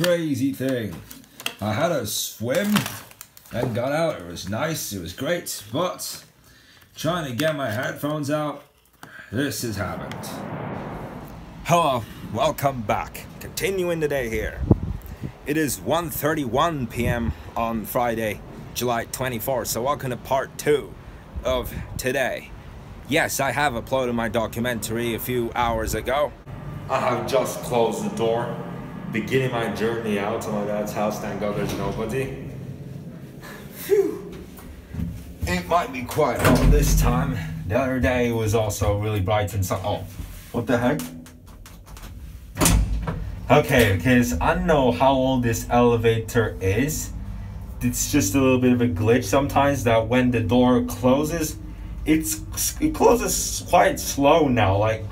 Crazy thing. I had a swim and got out. It was nice. It was great. But trying to get my headphones out, this has happened. Hello, welcome back. Continuing the day here. It is 1.31 p.m. on Friday, July 24th. So welcome to part two of today. Yes, I have uploaded my documentary a few hours ago. I have just closed the door, beginning my journey out to my dad's house. Thank God there's nobody. Phew. It might be quite hot this time. The other day was also really bright and sun. Oh, what the heck? Okay, because I know how old this elevator is. It's just a little bit of a glitch sometimes that when the door closes, it's it closes quite slow now. Like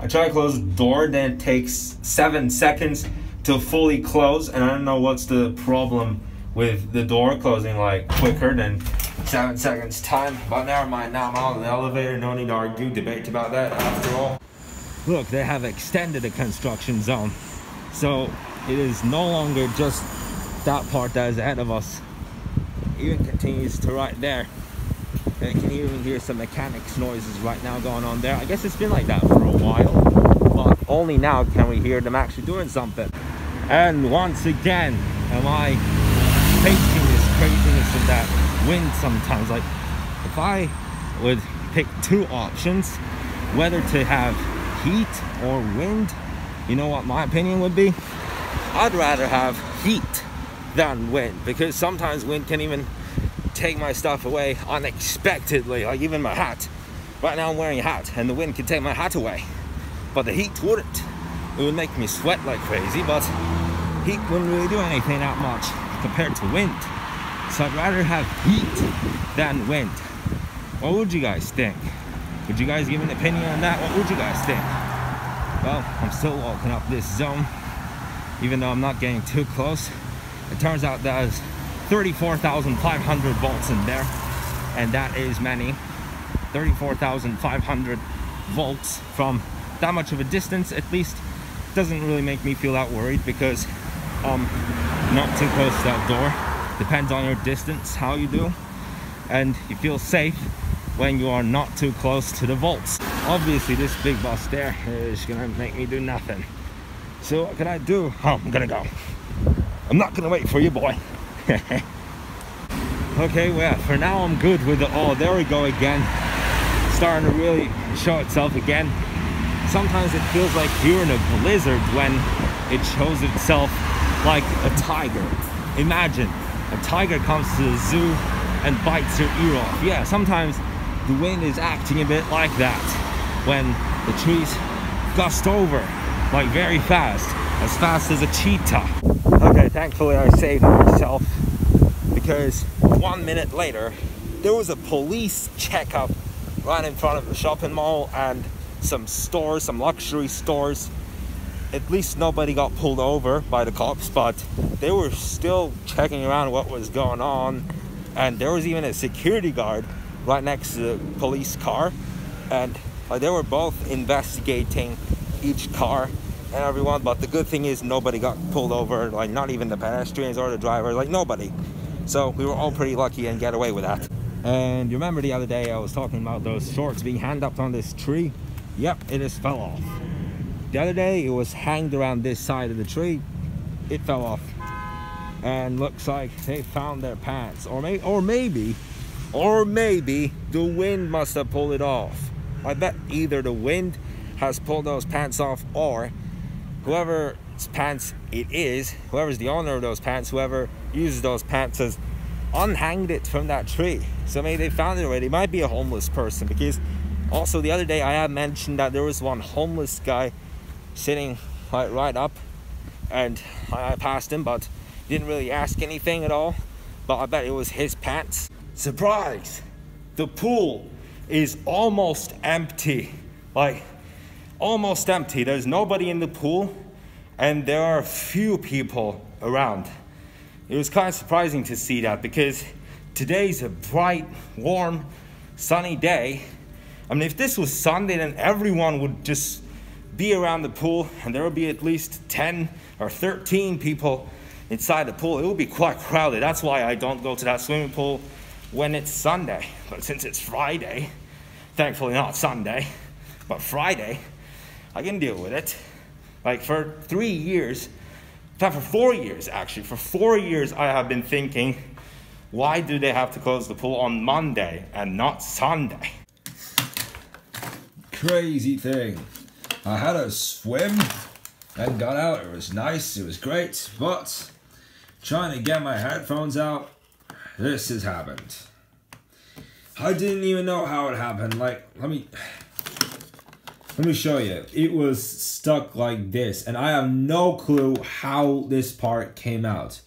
I try to close the door, then it takes seven seconds to fully close, and I don't know what's the problem with the door closing like quicker than seven seconds time. But never mind. Now I'm out of the elevator. No need to argue, debate about that. After all, look, they have extended the construction zone. So it is no longer just that part that is ahead of us. It even continues to right there. And you can even hear some mechanics noises right now going on there. I guess it's been like that for a while, only now can we hear them actually doing something. And once again, am I facing this craziness of that wind sometimes? Like, if I would pick two options, whether to have heat or wind, you know what my opinion would be? I'd rather have heat than wind because sometimes wind can even take my stuff away unexpectedly, like even my hat. Right now I'm wearing a hat and the wind can take my hat away, but the heat wouldn't. It would make me sweat like crazy, but heat wouldn't really do anything that much compared to wind. So I'd rather have heat than wind. What would you guys think? Would you guys give an opinion on that? What would you guys think? Well, I'm still walking up this zone, even though I'm not getting too close. It turns out there's 34,500 volts in there, and that is many. 34,500 volts from that much of a distance, at least, doesn't really make me feel that worried because I'm not too close to that door. Depends on your distance, how you do, and you feel safe when you are not too close to the vaults Obviously this big bus there is gonna make me do nothing. So what can I do? Oh, I'm gonna go. I'm not gonna wait for you, boy. okay, well, for now I'm good with the, oh, there we go again. Starting to really show itself again. Sometimes it feels like you're in a blizzard when it shows itself like a tiger. Imagine a tiger comes to the zoo and bites your ear off. Yeah, sometimes the wind is acting a bit like that when the trees gust over like very fast as fast as a cheetah okay thankfully i saved myself because one minute later there was a police checkup right in front of the shopping mall and some stores some luxury stores. At least nobody got pulled over by the cops but they were still checking around what was going on. And there was even a security guard right next to the police car. And they were both investigating each car and everyone but the good thing is nobody got pulled over like not even the pedestrians or the driver like nobody. So we were all pretty lucky and get away with that. And you remember the other day i was talking about those shorts being hanged up on this tree yep it just fell off the other day it was hanged around this side of the tree it fell off and looks like they found their pants or may or maybe or maybe the wind must have pulled it off. I bet either the wind has pulled those pants off or whoever's pants it is, whoever's the owner of those pants, whoever uses those pants has unhanged it from that tree. So maybe they found it already. It might be a homeless person because also the other day I had mentioned that there was one homeless guy sitting right, right up and I passed him but didn't really ask anything at all. But I bet it was his pants. Surprise! The pool is almost empty. Like, almost empty. There's nobody in the pool, and there are few people around. It was kind of surprising to see that because today's a bright, warm, sunny day. I mean, if this was Sunday, then everyone would just be around the pool and there would be at least 10 or 13 people inside the pool. It would be quite crowded. That's why I don't go to that swimming pool when it's Sunday. But since it's Friday, thankfully not Sunday, but Friday, I can deal with it. Like for three years, in fact, for four years actually, for four years I have been thinking, why do they have to close the pool on Monday and not Sunday? Crazy thing. I had a swim and got out. It was nice, it was great, but trying to get my headphones out, this has happened. I didn't even know how it happened. Like, let me let me show you. It was stuck like this, and I have no clue how this part came out.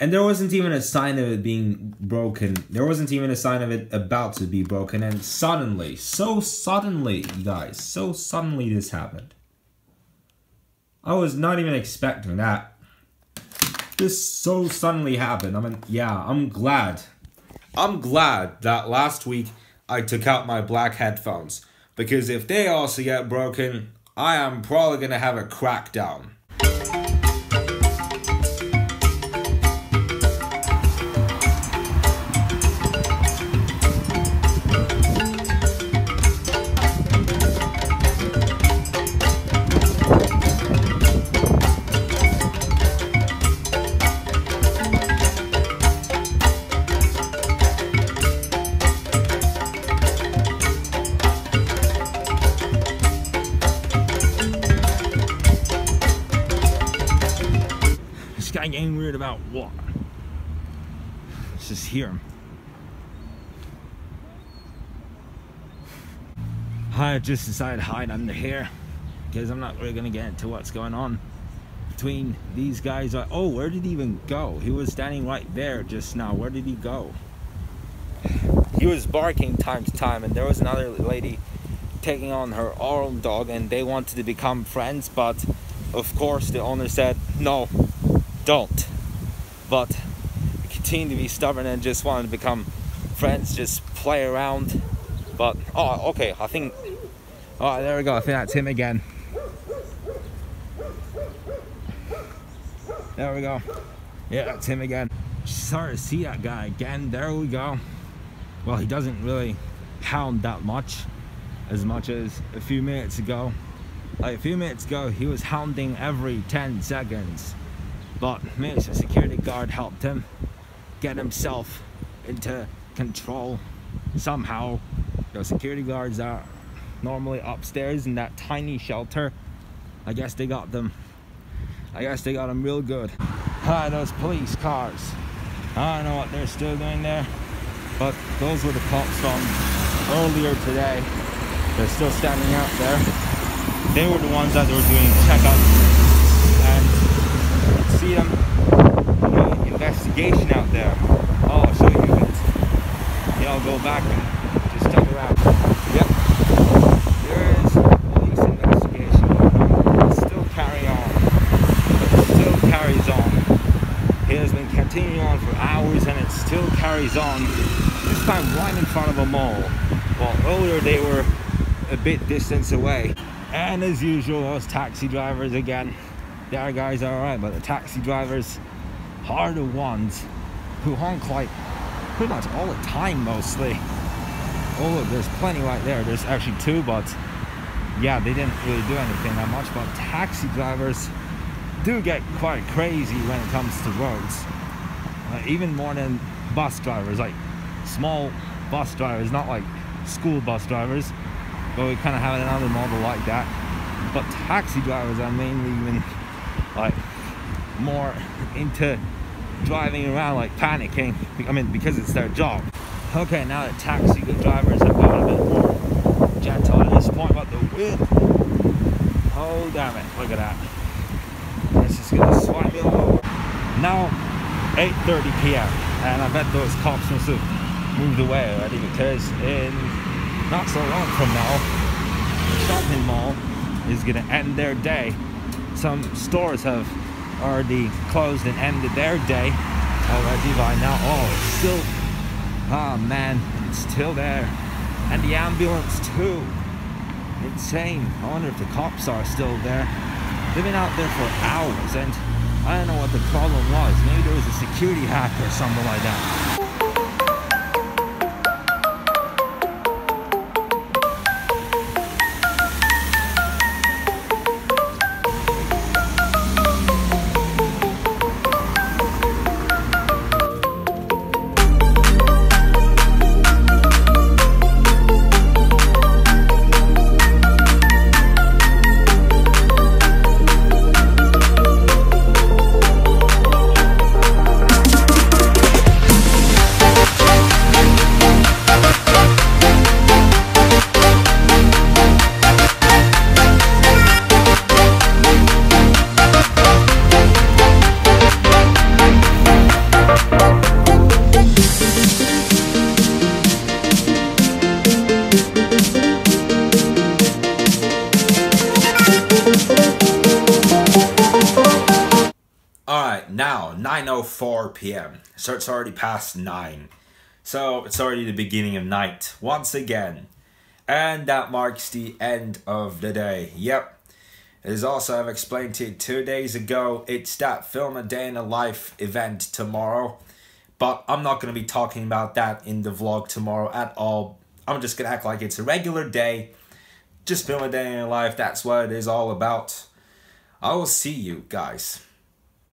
And there wasn't even a sign of it being broken. There wasn't even a sign of it about to be broken. And suddenly, so suddenly, guys, so suddenly this happened. I was not even expecting that. This so suddenly happened. I mean, yeah, I'm glad. I'm glad that last week I took out my black headphones. Because if they also get broken, I am probably gonna have a crackdown. About what? Let's just hear him. I just decided to hide under here because I'm not really going to get into what's going on between these guys. Oh, where did he even go? He was standing right there just now. Where did he go? He was barking time to time, and there was another lady taking on her own dog, and they wanted to become friends, but of course the owner said, no, don't but continue to be stubborn and just want to become friends, just play around. But oh, okay, I think. Oh, there we go. I think that's him again. There we go. Yeah, that's him again. Sorry to see that guy again. There we go. Well, he doesn't really hound that much, as much as a few minutes ago. Like a few minutes ago, he was hounding every 10 seconds. But managed the security guard helped him get himself into control somehow. The security guards are normally upstairs in that tiny shelter. I guess they got them. I guess they got them real good. Ah, those police cars. I don't know what they're still doing there, but those were the cops from earlier today. They're still standing out there. They were the ones that were doing checkups see them doing investigation out there. Oh, I'll show you it. Yeah, I'll go back and just turn around. Yep. There is police investigation. It still carry on. It still carries on. It has been continuing on for hours and it still carries on. This time right in front of a mall. Well, earlier they were a bit distance away. And as usual, those taxi drivers again other guys are alright, but the taxi drivers are the ones who honk like pretty much all the time mostly. Oh look, there's plenty right there. There's actually two, but yeah, they didn't really do anything that much. But taxi drivers do get quite crazy when it comes to roads. Uh, even more than bus drivers, like small bus drivers, not like school bus drivers, but we kind of have another model like that. But taxi drivers are mainly even like more into driving around like panicking eh? I mean because it's their job. Okay now the taxi drivers have got a bit more gentle at this point but the wind. Oh damn it look at that. It's just gonna swipe me over now 8:30 p.m. and I bet those cops must have moved away already because in not so long from now shopping mall is gonna end their day some stores have already closed and ended their day already by now. Oh, it's still, oh man, it's still there. And the ambulance too. insane. I wonder if the cops are still there. They've been out there for hours and I don't know what the problem was. Maybe there was a security hack or something like that. p.m. So it's already past 9. So it's already the beginning of night once again. And that marks the end of the day. Yep. As also I've explained to you two days ago, it's that film a day in a life event tomorrow. But I'm not going to be talking about that in the vlog tomorrow at all. I'm just going to act like it's a regular day. Just film a day in a life, that's what it is all about. I will see you guys